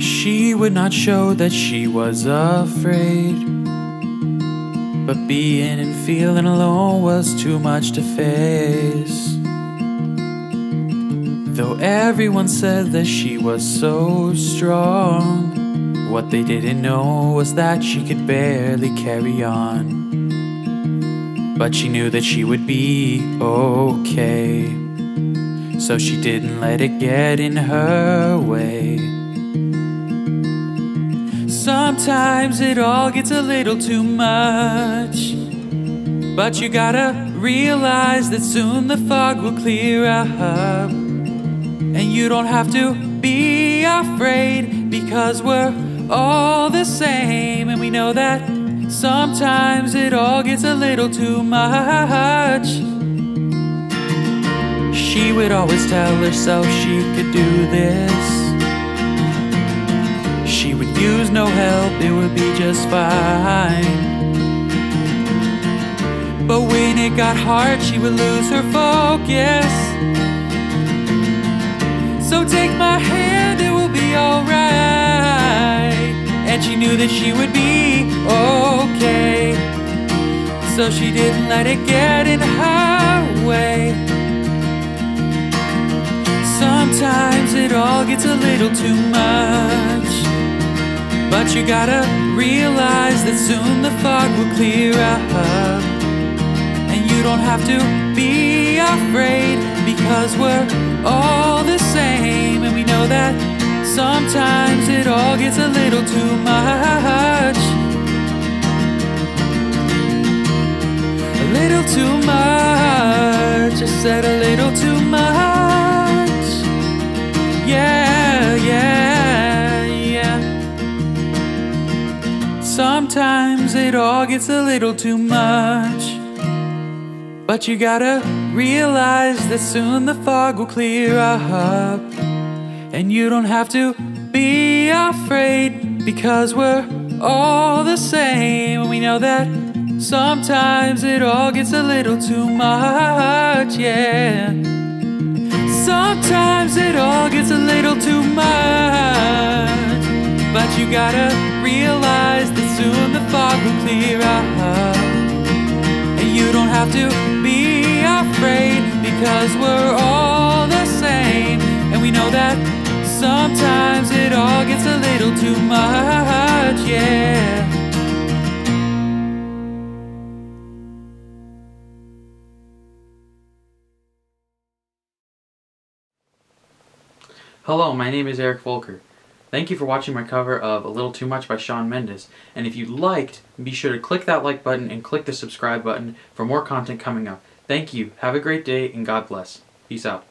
She would not show that she was afraid. But being and feeling alone was too much to face. Though everyone said that she was so strong, what they didn't know was that she could barely carry on. But she knew that she would be okay, so she didn't let it get in her way. Sometimes it all gets a little too much. But you gotta realize that soon the fog will clear up. And you don't have to be afraid because we're all the same. And we know that sometimes it all gets a little too much. She would always tell herself she could do this. She would use no help, it would be just fine. But when it got hard, she would lose her focus. So take my hand, it will be alright. And she knew that she would be okay. So she didn't let it get in her way. Sometimes it all gets a little too much. But you gotta realize that soon the fog will clear up. And you don't have to be afraid because we're all the same. And we know that sometimes it all gets a little too much. A little too much. I said a little too much. Yeah, yeah, yeah. Sometimes it all gets a little too much. But you gotta realize that soon the fog will clear up. And you don't have to be afraid because we're all the same. And we know that sometimes it all gets a little too much, yeah. Sometimes it all gets a little too much. But you gotta realize that soon the fog will clear up. And you don't have to be afraid because we're all the same. And we know that sometimes it all gets a little too much, yeah. Hello, my name is Erik Voelker. Thank you for watching my cover of A Little Too Much by Shawn Mendes. And if you liked, be sure to click that like button and click the subscribe button for more content coming up. Thank you, have a great day, and God bless. Peace out.